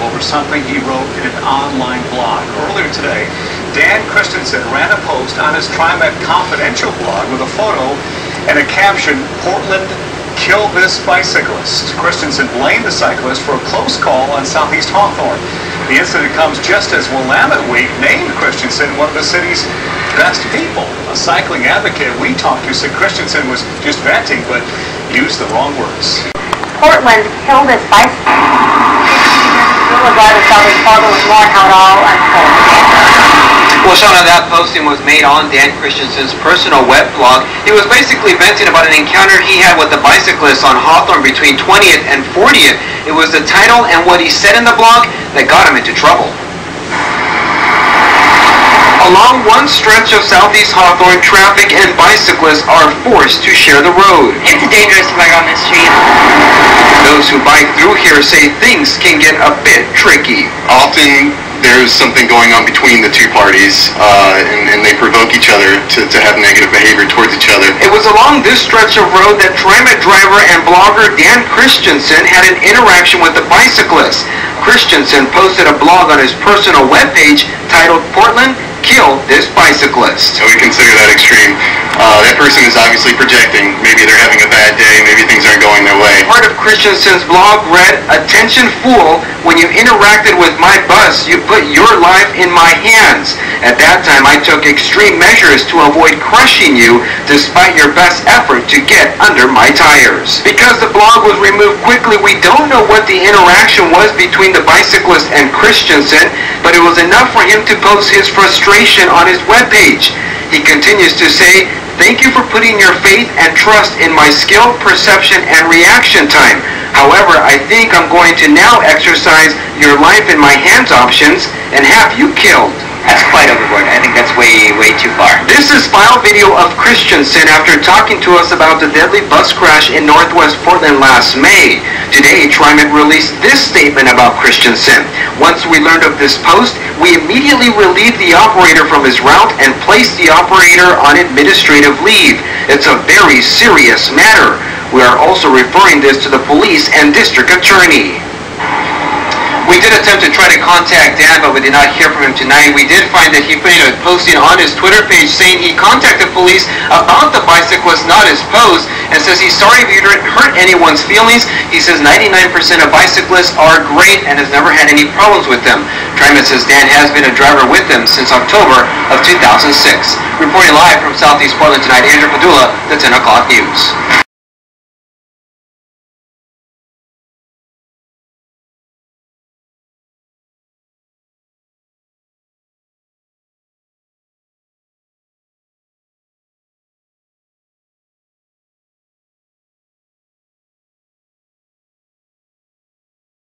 over something he wrote in an online blog. Earlier today, Dan Christensen ran a post on his TriMet Confidential blog with a photo and a caption, Portland, kill this bicyclist. Christensen blamed the cyclist for a close call on Southeast Hawthorne. The incident comes just as Willamette Week named Christensen one of the city's best people. A cycling advocate we talked to said Christensen was just venting, but used the wrong words. Portland killed this bicycle. More all unfolded. Well, Shauna, that posting was made on Dan Christensen's personal web blog. He was basically venting about an encounter he had with a bicyclist on Hawthorne between 20th and 40th. It was the title and what he said in the blog that got him into trouble. Along one stretch of southeast Hawthorne, traffic and bicyclists are forced to share the road. It's dangerous to bike on this street. Those who bike through here say things can get a bit tricky. often there's something going on between the two parties, uh, and, and they provoke each other to, to have negative behavior towards each other. It was along this stretch of road that TriMet driver and blogger Dan Christensen had an interaction with the bicyclist. Christensen posted a blog on his personal webpage titled Portland Kill This Bicyclist. So we consider that extreme. Uh, that person is obviously projecting. Maybe they're having a bad day. Maybe things aren't going their way. Part of Christensen's blog read, Attention fool, when you interacted with my bus, you put your life in my hands. At that time, I took extreme measures to avoid crushing you despite your best effort under my tires. Because the blog was removed quickly, we don't know what the interaction was between the bicyclist and Christensen, but it was enough for him to post his frustration on his webpage. He continues to say, Thank you for putting your faith and trust in my skill, perception, and reaction time. However, I think I'm going to now exercise your life in my hands options and have you killed. That's quite overboard. I think that's way, way This is file video of Christensen after talking to us about the deadly bus crash in northwest Portland last May. Today, TriMet released this statement about Christensen. Once we learned of this post, we immediately relieved the operator from his route and placed the operator on administrative leave. It's a very serious matter. We are also referring this to the police and district attorney. We did attempt to try to contact Dan, but we did not hear from him tonight. We did find that he made a posting on his Twitter page saying he contacted police about the bicyclist, not his post, and says he's sorry if you hurt anyone's feelings. He says 99% of bicyclists are great and has never had any problems with them. TriMet says Dan has been a driver with them since October of 2006. Reporting live from Southeast Portland tonight, Andrew Padula, the 10 o'clock news.